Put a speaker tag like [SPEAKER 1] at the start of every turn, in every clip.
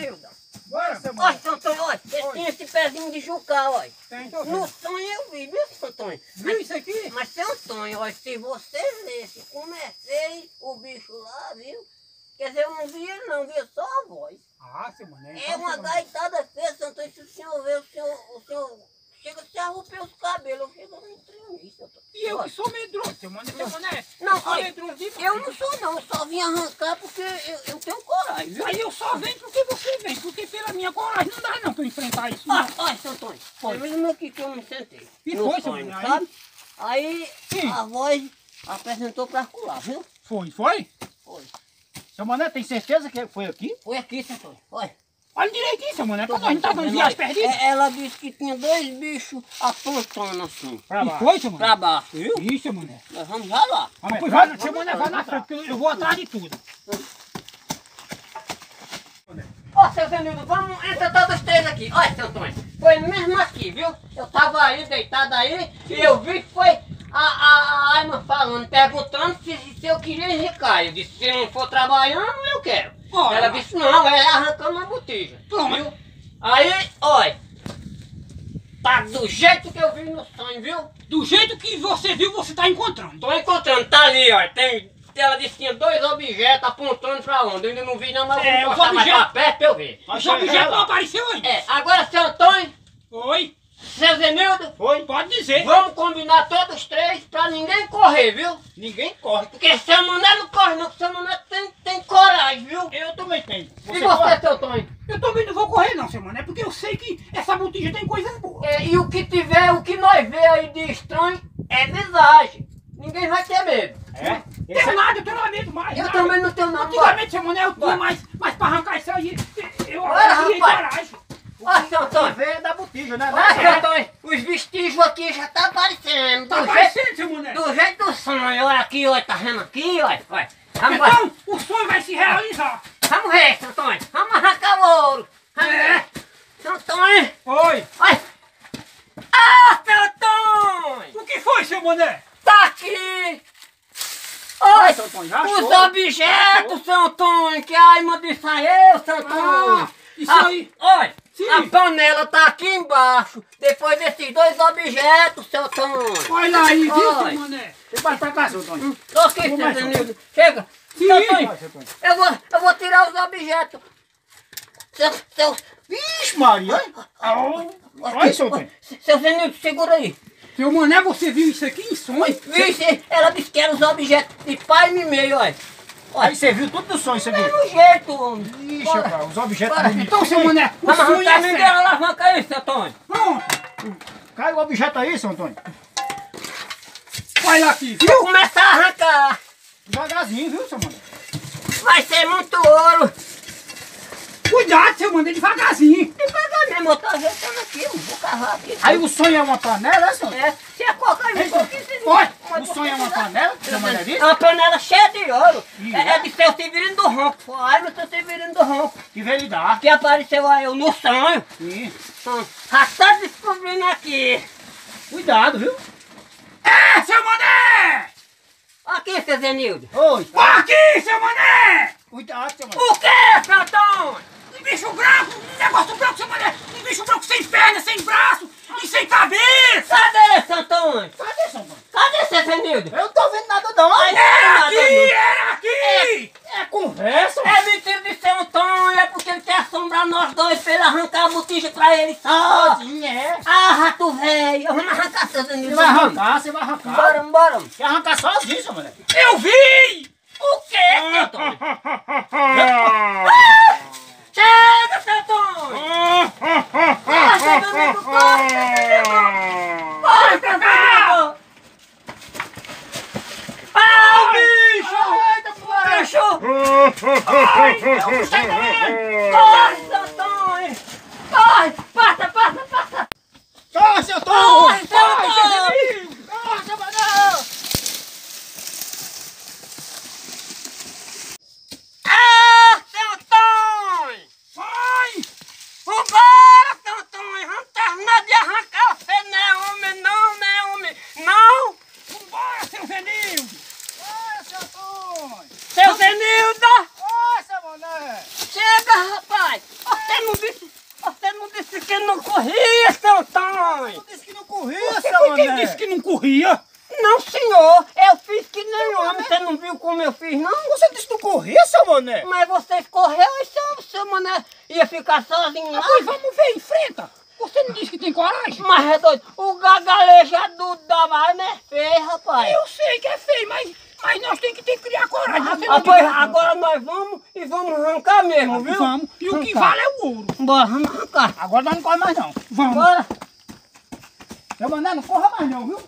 [SPEAKER 1] Nilda.
[SPEAKER 2] Bora, seu
[SPEAKER 1] Olha, seu Antônio, olha,
[SPEAKER 2] Oi.
[SPEAKER 1] tem esse pezinho de juca, olha.
[SPEAKER 2] Tem, tô
[SPEAKER 1] No sonho eu vi, viu, seu Antônio?
[SPEAKER 2] Viu isso aqui?
[SPEAKER 1] Mas, seu Antônio, olha, se você visse, comecei o bicho lá, viu? Quer dizer, eu não vi ele não, vi só a voz.
[SPEAKER 2] Ah, seu mano.
[SPEAKER 1] É uma gaitada feia, seu Antônio, se o senhor vê, o senhor, o senhor chega a se arrupar os cabelos, eu chego tremer, seu Antônio.
[SPEAKER 2] E eu que sou medroso, seu mano. Seu mano é...
[SPEAKER 1] Não,
[SPEAKER 2] eu
[SPEAKER 1] olha. Eu não sou não, eu só vim arrancar porque eu, eu tenho coragem, viu?
[SPEAKER 2] Aí eu só venho porque você vem. Porque pela minha coragem não dá não pra eu enfrentar isso.
[SPEAKER 1] Olha, olha, seu Antônio,
[SPEAKER 2] Foi.
[SPEAKER 1] foi mesmo aqui que eu me sentei.
[SPEAKER 2] E foi, seu
[SPEAKER 1] sonho,
[SPEAKER 2] Antônio,
[SPEAKER 1] sabe? Aí
[SPEAKER 2] Sim.
[SPEAKER 1] a voz apresentou pra colar, viu?
[SPEAKER 2] Foi, foi?
[SPEAKER 1] Foi.
[SPEAKER 3] Seu Mané, tem certeza que foi aqui?
[SPEAKER 1] Foi aqui, seu Antônio, olha.
[SPEAKER 2] Olha direitinho, seu mano. É
[SPEAKER 1] Tô
[SPEAKER 2] pra nós não tá
[SPEAKER 1] vendo,
[SPEAKER 2] dando viagem perdida.
[SPEAKER 1] É, Ela disse que tinha dois bichos apontando assim,
[SPEAKER 3] Pra
[SPEAKER 2] E
[SPEAKER 3] baixo.
[SPEAKER 2] foi, seu mano?
[SPEAKER 1] pra baixo, viu?
[SPEAKER 2] Isso, mano.
[SPEAKER 1] Nós vamos já lá.
[SPEAKER 2] Ah,
[SPEAKER 3] Vamos
[SPEAKER 2] pois
[SPEAKER 3] entrar,
[SPEAKER 2] vai, seu
[SPEAKER 3] vamos
[SPEAKER 2] mano,
[SPEAKER 3] entrar,
[SPEAKER 2] vai na
[SPEAKER 3] vamos
[SPEAKER 2] frente, porque eu vou atrás de tudo.
[SPEAKER 1] Ó, seu Zenildo, vamos, entra todos os três aqui. Olha, seu Antônio, foi mesmo aqui, viu? Eu tava aí, deitado aí, e eu vi que foi a, a, a Aima falando, perguntando se, se eu queria enricar. Eu disse, se não for trabalhando, eu quero.
[SPEAKER 2] Olha.
[SPEAKER 1] Ela disse, não, é arrancando uma botija.
[SPEAKER 2] Toma.
[SPEAKER 1] Viu? Aí, olha, tá do jeito que eu vi no sonho, viu?
[SPEAKER 2] Do jeito que você viu, você tá encontrando.
[SPEAKER 1] Tô encontrando, tá ali, ó. Tem, ela disse que tinha dois objetos apontando pra onde. Eu ainda não vi não, mas
[SPEAKER 2] É,
[SPEAKER 1] eu vou encostar mais pra perto pra eu ver.
[SPEAKER 2] Os objetos não apareceu aí.
[SPEAKER 1] É, agora, seu Antônio,
[SPEAKER 2] Oi,
[SPEAKER 1] seu Zenildo,
[SPEAKER 2] oi, pode dizer.
[SPEAKER 1] vamos combinar todos os três pra ninguém correr, viu?
[SPEAKER 3] Ninguém corre.
[SPEAKER 1] Porque seu Mané não corre não, porque seu Mané tem, tem coragem, viu?
[SPEAKER 3] Eu também tenho.
[SPEAKER 1] e você,
[SPEAKER 3] corre?
[SPEAKER 1] seu Antônio?
[SPEAKER 2] Eu também não vou correr não, seu mano. É porque eu sei que essa botija tem coisas boas.
[SPEAKER 1] É, e o que tiver, o que nós vê aí de estranho é visagem. Ninguém vai ter medo.
[SPEAKER 3] É?
[SPEAKER 2] Tenho
[SPEAKER 3] Esse-
[SPEAKER 2] nada, eu tenho medo mais.
[SPEAKER 1] Eu
[SPEAKER 2] nada.
[SPEAKER 1] também não tenho. Bora.
[SPEAKER 2] Antigamente, seu mano, eu tinha mais, mais pra arrancar isso aí. Eu tinha
[SPEAKER 1] rapaz. Ó, seu Antônio.
[SPEAKER 3] Veio da botija, né?
[SPEAKER 1] Ó, seu Antônio. Os vestígios aqui já tá aparecendo.
[SPEAKER 2] Tá
[SPEAKER 1] do, jeito,
[SPEAKER 2] parecendo, seu mano.
[SPEAKER 1] do jeito do sonho. Olha aqui, olha. Tá vendo aqui, olha. olha.
[SPEAKER 2] Então, o sonho vai se realizar.
[SPEAKER 1] vamos ver, seu Antônio. Vamos arrancar o ouro.
[SPEAKER 2] É.
[SPEAKER 1] Seu Antônio.
[SPEAKER 2] Oi.
[SPEAKER 1] Olha. Ah, Antônio.
[SPEAKER 2] O que foi, seu mané?
[SPEAKER 1] Tá aqui.
[SPEAKER 3] Antônio, já
[SPEAKER 1] Os objetos, seu Antônio, que a irmã disse a eu, seu Antônio.
[SPEAKER 2] Ah, isso
[SPEAKER 1] Ah,
[SPEAKER 2] aí.
[SPEAKER 1] Olha,
[SPEAKER 2] Sim.
[SPEAKER 1] a panela tá aqui embaixo. Depois desses dois objetos, seu Antônio.
[SPEAKER 2] Olha aí, viu,
[SPEAKER 1] Oi.
[SPEAKER 2] seu mané?
[SPEAKER 3] Você vai pra cá, seu Antônio.
[SPEAKER 1] Tô aqui, seu Zenildo. Chega.
[SPEAKER 2] Sim.
[SPEAKER 1] Seu Antônio,
[SPEAKER 3] Antônio.
[SPEAKER 1] eu vou, eu vou tirar os objetos. Seu, seu,
[SPEAKER 3] Vixe, Maria. Olha, Olha, seu Antônio.
[SPEAKER 1] seu Zenildo, segura aí.
[SPEAKER 2] Seu mané, você viu isso aqui em sonho?
[SPEAKER 1] Vixe, ela disse que eram os objetos de pai e meio, olha.
[SPEAKER 3] Aí você viu tudo do sonho, você viu?
[SPEAKER 1] No jeito, homem.
[SPEAKER 3] Ixi,
[SPEAKER 1] Bora.
[SPEAKER 3] rapaz, os objetos
[SPEAKER 1] Bora.
[SPEAKER 2] Então, seu mané, o
[SPEAKER 1] Vamos
[SPEAKER 2] sonho é
[SPEAKER 1] minha
[SPEAKER 2] sério.
[SPEAKER 1] alavanca aí, seu Antônio.
[SPEAKER 2] Pronto.
[SPEAKER 3] Cai o objeto aí, seu Antônio.
[SPEAKER 2] Olha aqui, viu?
[SPEAKER 1] Vou começar a arrancar.
[SPEAKER 3] Devagarzinho, viu, seu mano?
[SPEAKER 1] Vai ser muito ouro.
[SPEAKER 2] Seu mané, devagarzinho.
[SPEAKER 1] Devagarzinho, eu tô ajeitando aqui, eu vou cavar aqui.
[SPEAKER 3] Aí o sonho é uma panela, é, Antônio?
[SPEAKER 1] É, se coca aí, um pouquinho, você Mas
[SPEAKER 3] O sonho é
[SPEAKER 1] você
[SPEAKER 3] uma
[SPEAKER 1] tá-
[SPEAKER 3] panela, seu Mané
[SPEAKER 1] É
[SPEAKER 3] disse?
[SPEAKER 1] uma panela cheia de ouro. É, é de seu Severino do Ronco. Ai, meu seu Severino do Ronco.
[SPEAKER 3] Que veio lhe dar.
[SPEAKER 1] Que apareceu aí eu no sonho.
[SPEAKER 3] Sim.
[SPEAKER 1] Hum, Já tá descobrindo aqui.
[SPEAKER 3] Cuidado, viu?
[SPEAKER 2] É, seu mané!
[SPEAKER 1] Aqui, seu Zenildo.
[SPEAKER 3] Oi.
[SPEAKER 2] Aqui, seu mané!
[SPEAKER 3] Cuidado, seu mano.
[SPEAKER 1] O que, seu Antônio?
[SPEAKER 2] Um bicho branco, um negócio branco, seu mané! Um bicho branco sem perna, sem braço e sem cabeça!
[SPEAKER 1] Cadê, seu Antônio?
[SPEAKER 3] Cadê, seu mano?
[SPEAKER 1] Cadê, seu Zenildo?
[SPEAKER 3] Eu não tô vendo nada, não.
[SPEAKER 1] Ai,
[SPEAKER 2] Era
[SPEAKER 1] nada,
[SPEAKER 2] aqui,
[SPEAKER 1] não.
[SPEAKER 2] era aqui!
[SPEAKER 3] É conversa.
[SPEAKER 1] É mentira de seu Antônio, é porque ele quer assombrar nós dois pra ele arrancar a botija pra ele só.
[SPEAKER 3] Sozinho, é.
[SPEAKER 1] Ah, rato velho, vamos arrancar seu Zenildo.
[SPEAKER 3] Você vai arrancar, você vai arrancar.
[SPEAKER 1] Bora, bora.
[SPEAKER 3] Quer arrancar sozinho, seu mano?
[SPEAKER 2] Eu vi!
[SPEAKER 1] O que, seu Antônio? Chega, seu Antônio! Ah, seu Zenildo, corre, seu Zenildo! Corre, seu Zenildo! Ah, bicho! Bicho! Ai, não sai daí! Corre, seu Antônio! Corre! Passa, passa, passa!
[SPEAKER 3] Corre, seu
[SPEAKER 1] Corre,
[SPEAKER 3] Tom!
[SPEAKER 1] seu Antônio!
[SPEAKER 3] Corre, seu Manão!
[SPEAKER 1] Ah, seu Antônio!
[SPEAKER 2] corria.
[SPEAKER 1] Não, senhor, eu fiz que nem homem. Você não viu como eu fiz, não?
[SPEAKER 3] Você disse que não corria, seu mané?
[SPEAKER 1] Mas você correu e seu, seu mané ia ficar sozinho lá.
[SPEAKER 2] Pois vamos ver, enfrenta. Você não disse que tem coragem?
[SPEAKER 1] Mas é doido, o gagalejador da vaina é feio, rapaz.
[SPEAKER 2] Eu sei que é feio, mas, mas nós temos que ter que criar coragem.
[SPEAKER 1] Ah, pois, agora nós vamos e vamos arrancar mesmo, viu?
[SPEAKER 2] Vamos. E o que
[SPEAKER 1] Arrancar.
[SPEAKER 2] vale é o ouro.
[SPEAKER 1] Bora, vamos arrancar.
[SPEAKER 3] Agora nós não corre mais não.
[SPEAKER 2] Vamos.
[SPEAKER 1] Bora.
[SPEAKER 3] Seu mané, não corra mais não, viu?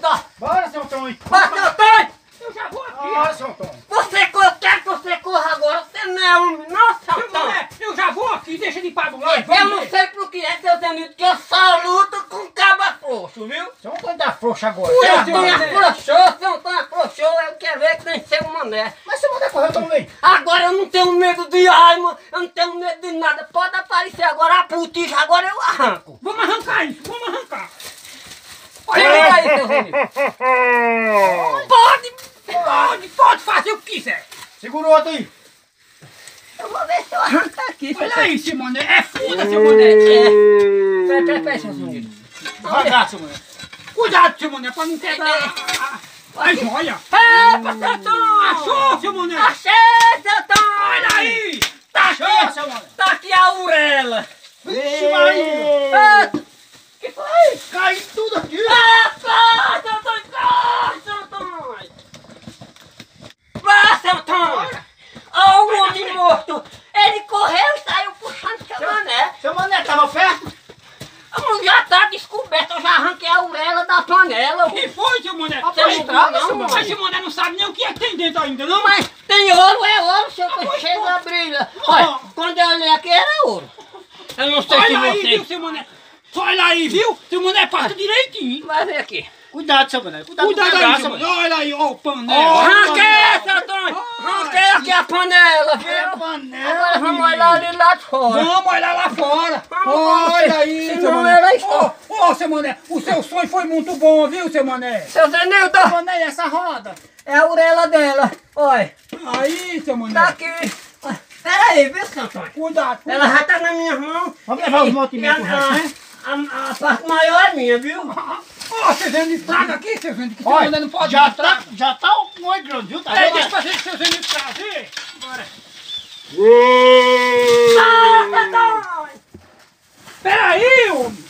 [SPEAKER 1] Dá.
[SPEAKER 3] Bora, seu Tonho.
[SPEAKER 1] Vai, seu Antônio.
[SPEAKER 2] Eu já vou aqui.
[SPEAKER 3] Bora, seu Tonho.
[SPEAKER 1] Você corre, quero que você corra agora. Você não é homem, não, seu Antônio.
[SPEAKER 2] eu já vou aqui, deixa de para do lado.
[SPEAKER 1] Eu não sei por que é, seu Danilo, que eu só luto com caba frouxo, viu?
[SPEAKER 3] Seu Tonho tá frouxo agora.
[SPEAKER 1] Seu
[SPEAKER 2] Seu
[SPEAKER 1] Antônio
[SPEAKER 2] Mané.
[SPEAKER 1] afrouxou, seu Antônio afrouxou, eu quero ver que nem seu mané.
[SPEAKER 3] Mas seu mané correu tão bem.
[SPEAKER 1] Agora eu não tenho medo de arma, eu não tenho medo de nada. Pode aparecer agora a putija, agora eu arranco.
[SPEAKER 2] Vamos arrancar isso, vamos arrancar.
[SPEAKER 1] Olha aí, seu Danilo.
[SPEAKER 2] Pode, pode, pode fazer o que quiser.
[SPEAKER 3] Segura o outro aí.
[SPEAKER 1] Eu vou ver se eu arranco aqui.
[SPEAKER 2] Olha aí, seu mané, é foda, seu mané.
[SPEAKER 1] Peraí, peraí, peraí, seu Danilo.
[SPEAKER 3] Devagar, seu mané.
[SPEAKER 2] Cuidado, seu mané, para não quebrar a- a- a joia.
[SPEAKER 1] Epa, seu Antônio!
[SPEAKER 2] Achou, seu mané.
[SPEAKER 1] Achei, seu Antônio!
[SPEAKER 2] Olha aí.
[SPEAKER 1] Tá
[SPEAKER 3] Achou,
[SPEAKER 1] aqui,
[SPEAKER 3] seu mané.
[SPEAKER 1] tá aqui a urela.
[SPEAKER 3] Vixe, Maria.
[SPEAKER 1] Que foi?
[SPEAKER 3] Cai tudo aqui.
[SPEAKER 1] Ah, corre, seu Antônio, corre, seu Antônio! Vá, seu Antônio! Ó o homem morto! Ele correu e saiu puxando seu mané.
[SPEAKER 3] Seu mané tava perto?
[SPEAKER 1] A mulher já tá descoberta, eu já arranquei a urela da panela.
[SPEAKER 2] que foi, seu mané?
[SPEAKER 1] Você não
[SPEAKER 3] estraga,
[SPEAKER 1] viu,
[SPEAKER 3] seu
[SPEAKER 1] não,
[SPEAKER 2] Mas seu mané não sabe nem o que é que tem dentro ainda, não?
[SPEAKER 1] Mas tem ouro, é ouro, seu cheio
[SPEAKER 2] pô.
[SPEAKER 1] da brilha. Olha, quando eu olhei aqui era ouro. Eu não sei se
[SPEAKER 2] Olha aí, viu, seu mané? Olha aí, viu? Seu mané passa direitinho.
[SPEAKER 1] Vai ver aqui.
[SPEAKER 3] Cuidado, seu mané. Cuidado,
[SPEAKER 2] Cuidado
[SPEAKER 3] com o
[SPEAKER 2] aí, seu
[SPEAKER 3] seu.
[SPEAKER 2] Olha aí, ó o panela.
[SPEAKER 3] Ó,
[SPEAKER 1] Arranquei, seu Antônio! Arranquei aqui a panela,
[SPEAKER 3] É
[SPEAKER 1] viu?
[SPEAKER 3] panela.
[SPEAKER 1] Agora vamos olhar ali lá de fora.
[SPEAKER 2] Vamos olhar lá fora.
[SPEAKER 1] Vamos,
[SPEAKER 2] Olha aí,
[SPEAKER 1] se
[SPEAKER 2] seu
[SPEAKER 1] isso.
[SPEAKER 2] Ô, ô, seu mané, o seu sonho foi muito bom, viu, seu mané?
[SPEAKER 1] Seu Zenildo,
[SPEAKER 3] Mané, essa roda.
[SPEAKER 1] é a orelha dela. Olha,
[SPEAKER 2] Aí, seu mané.
[SPEAKER 1] tá aqui. Pera aí, viu, seu Antônio?
[SPEAKER 2] Cuidado.
[SPEAKER 1] Ela já tá nas minhas mãos.
[SPEAKER 3] Vamos levar os
[SPEAKER 1] E-
[SPEAKER 3] mantimentos
[SPEAKER 1] e
[SPEAKER 3] pro resto, né?
[SPEAKER 1] A, a parte maior é minha, viu?
[SPEAKER 2] Ó, você vendo estraga aqui, seu vendo que seu
[SPEAKER 3] Olha,
[SPEAKER 2] não pode
[SPEAKER 3] já tá, já tá um oi grande, viu? Tá
[SPEAKER 2] Peraí,
[SPEAKER 3] vendo?
[SPEAKER 2] deixa eu fazer seu vendo trazer.
[SPEAKER 1] Ah, seu Antônio!
[SPEAKER 2] Peraí, homem.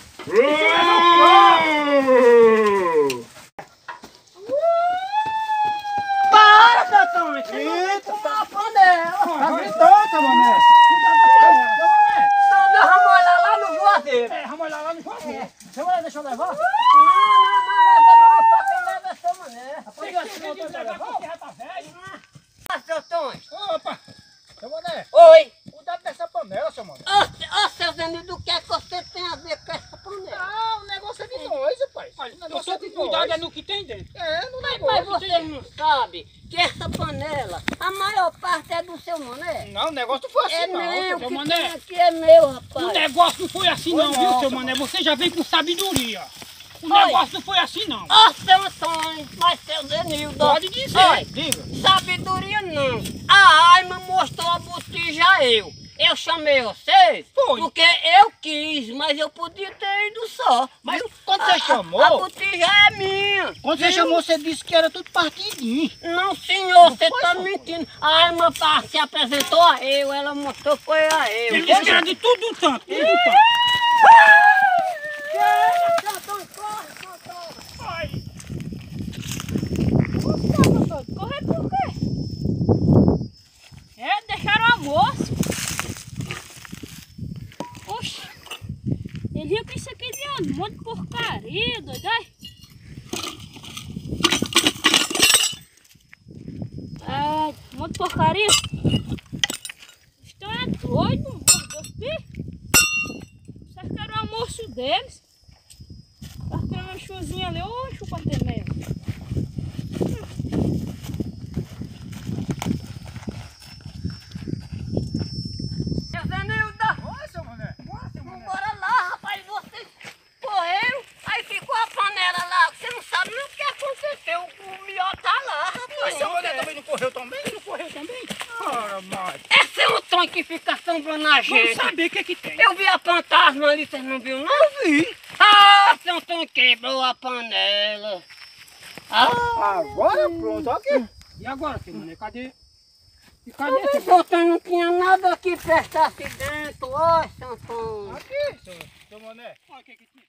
[SPEAKER 1] Para, seu Antônio! Eita, tá a panela!
[SPEAKER 3] Tá gritando, seu mané. Cuidado com a panela, seu mané.
[SPEAKER 1] Não, nós vamos olhar lá no juazeiro.
[SPEAKER 2] É, vamos
[SPEAKER 3] Seu mané, deixa eu levar.
[SPEAKER 1] Não, não, não leva não, só quem leva é seu mané.
[SPEAKER 2] Quer que eu levar porque já tá velho?
[SPEAKER 1] Ah, seu Antônio!
[SPEAKER 3] Opa. Seu mané,
[SPEAKER 1] Oi!
[SPEAKER 3] cuidado dessa panela, seu mané.
[SPEAKER 1] Ô, se- ô, seu Zenildo, o que é que você tem a ver com essa panela?
[SPEAKER 3] Ah, o negócio é de nós, rapaz. O
[SPEAKER 2] Eu
[SPEAKER 3] negócio
[SPEAKER 2] tô
[SPEAKER 3] é
[SPEAKER 2] com
[SPEAKER 3] de
[SPEAKER 2] cuidado é
[SPEAKER 3] nós.
[SPEAKER 2] no que tem dentro.
[SPEAKER 3] É, no
[SPEAKER 1] Mas,
[SPEAKER 3] negócio.
[SPEAKER 1] mas você não sabe que essa panela, a maior parte é do seu mané?
[SPEAKER 3] Não, o negócio não foi assim,
[SPEAKER 1] É
[SPEAKER 3] não.
[SPEAKER 1] meu,
[SPEAKER 2] seu
[SPEAKER 1] que
[SPEAKER 2] mané.
[SPEAKER 1] aqui é meu,
[SPEAKER 2] O
[SPEAKER 1] rapaz.
[SPEAKER 2] negócio não foi assim não,
[SPEAKER 3] Foi
[SPEAKER 2] viu,
[SPEAKER 3] não,
[SPEAKER 2] seu
[SPEAKER 3] seu
[SPEAKER 2] mané? Você já vem com sabedoria. O
[SPEAKER 1] Oi.
[SPEAKER 2] negócio não foi assim não.
[SPEAKER 1] Ô, seu Antônio, mas seu Zenildo.
[SPEAKER 2] Pode dizer.
[SPEAKER 1] Oi,
[SPEAKER 3] Diga.
[SPEAKER 1] sabedoria não. A arma mostrou a botija a eu. Eu chamei vocês
[SPEAKER 2] Foi.
[SPEAKER 1] porque eu quis, mas eu podia ter ido só.
[SPEAKER 3] Mas
[SPEAKER 1] viu?
[SPEAKER 3] quando
[SPEAKER 1] A-
[SPEAKER 3] você chamou-
[SPEAKER 1] A botija é minha.
[SPEAKER 3] Quando você
[SPEAKER 1] viu?
[SPEAKER 3] chamou, você disse que era tudo partidinho.
[SPEAKER 1] Não, senhor, você
[SPEAKER 3] foi,
[SPEAKER 1] tá
[SPEAKER 3] senhor?
[SPEAKER 1] mentindo. A pá, se apresentou a eu, ela mostrou foi a eu.
[SPEAKER 2] Ele disse que era de tudo um tanto, tudo um tanto. Ai.
[SPEAKER 4] Correr por quê? É, deixaram a moça. Oxi. Ele viu que isso aqui de um monte de porcaria, doido. ai. É, um porcaria. Estão é doido, meu Deus, filho. Cercaram o almoço deles. Cercaram uma chuzinha ali. Oxe, o quartel mesmo.
[SPEAKER 1] Seu Zenilda,
[SPEAKER 3] Oi, seu mané.
[SPEAKER 1] bora lá, rapaz, vocês correram, aí ficou a panela lá, você não sabe nem o que aconteceu, o melhor tá lá,
[SPEAKER 3] Mas
[SPEAKER 1] rapaz.
[SPEAKER 3] seu mané também não correu tão bem? Não correu também? Ora, mas...
[SPEAKER 1] É seu Antônio que fica assombrando a
[SPEAKER 2] Vamos
[SPEAKER 1] gente.
[SPEAKER 2] saber o que é que tem.
[SPEAKER 1] Eu vi a fantasma ali, vocês não viram não? Eu vi. Ah, seu Antônio quebrou a panela. Ah,
[SPEAKER 3] Agora pronto, aqui.
[SPEAKER 2] E agora, seu mané? Cadê? E cadê, mané?
[SPEAKER 1] doutor, não tinha nada que prestasse dentro. Ó, Santão.
[SPEAKER 3] Aqui, seu, seu mané.
[SPEAKER 2] Olha o que que tinha.